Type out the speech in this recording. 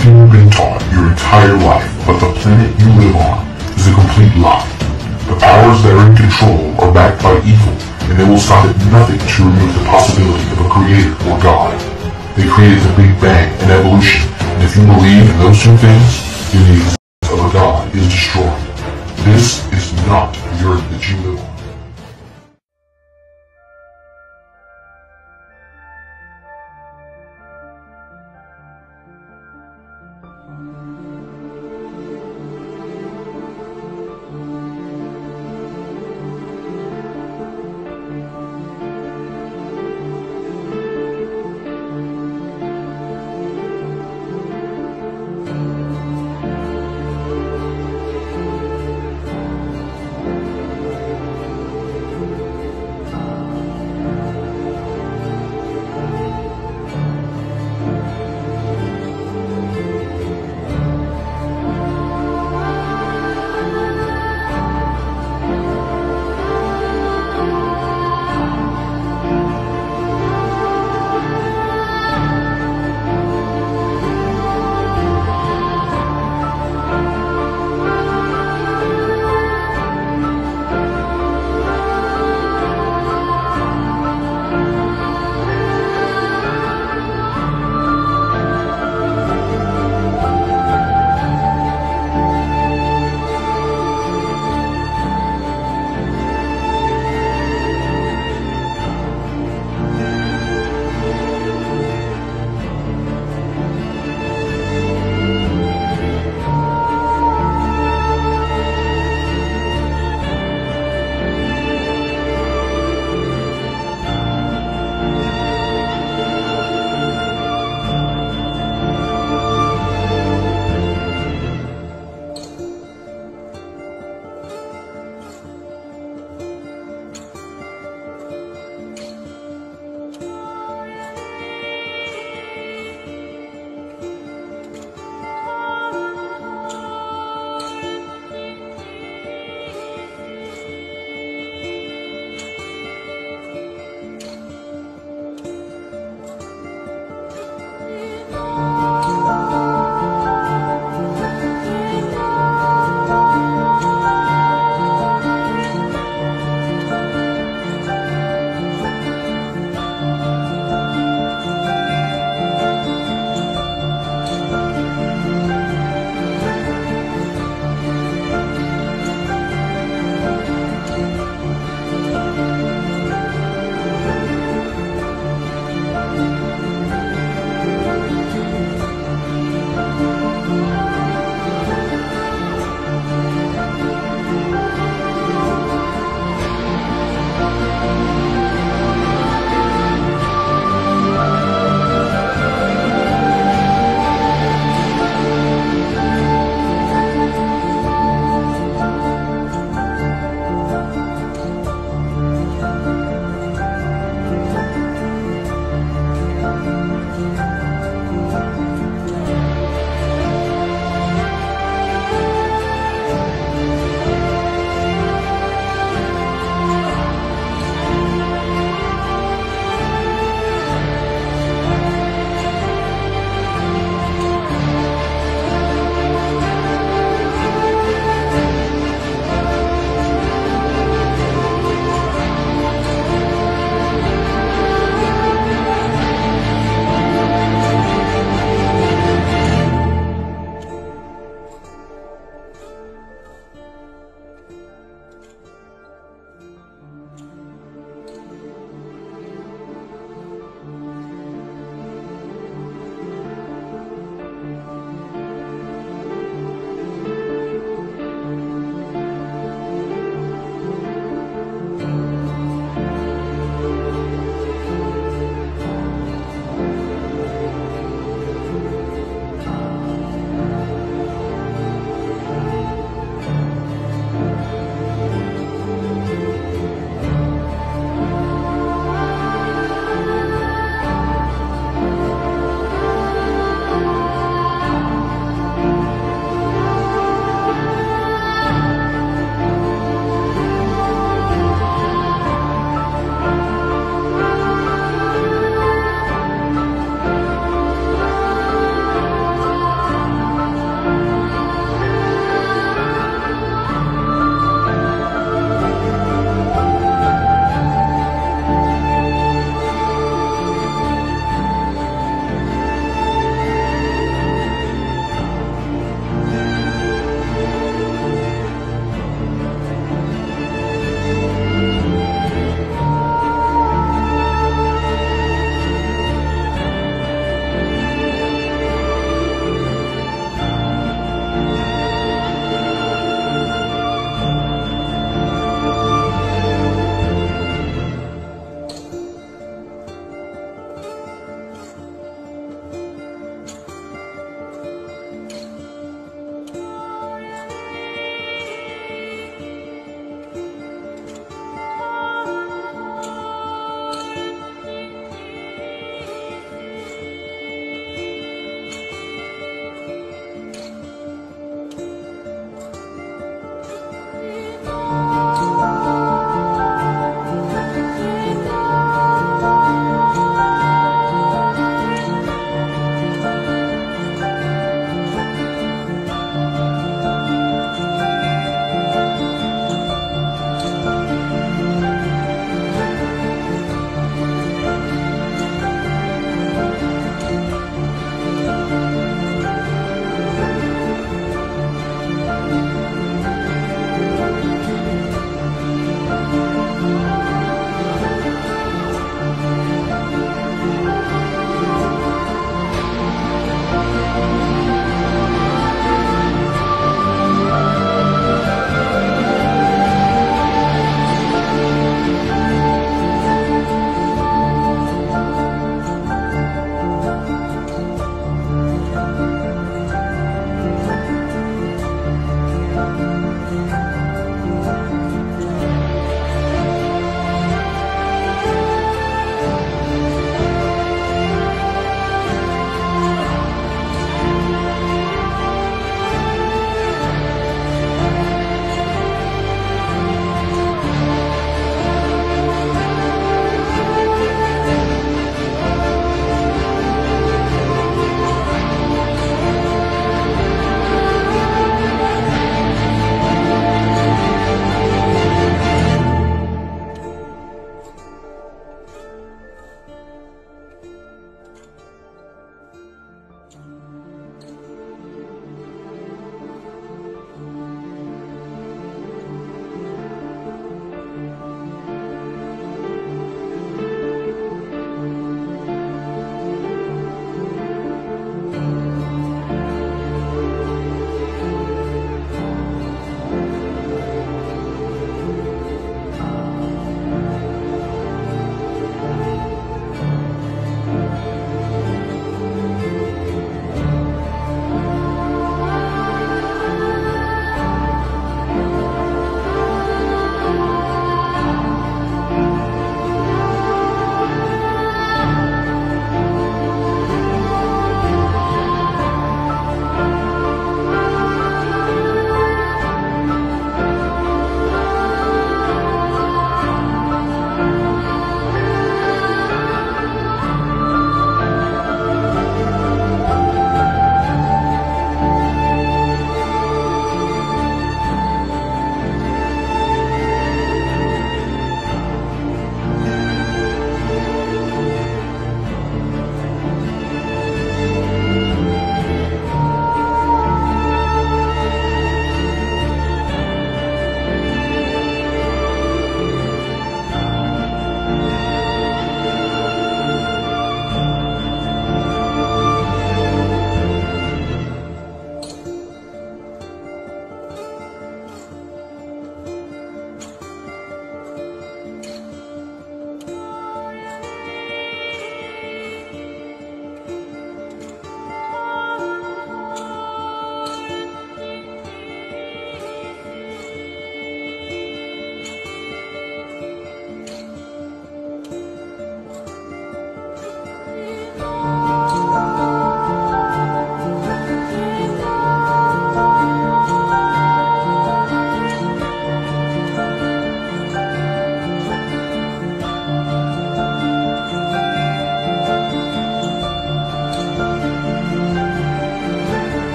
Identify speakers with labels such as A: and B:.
A: Everything you've been taught your entire life but the planet you live on is a complete lie. The powers that are in control are backed by evil, and they will stop at nothing to remove the possibility of a creator or God. They created the Big Bang and evolution, and if you believe in those two things, then the existence of a God is destroyed. This is not the earth that you live on.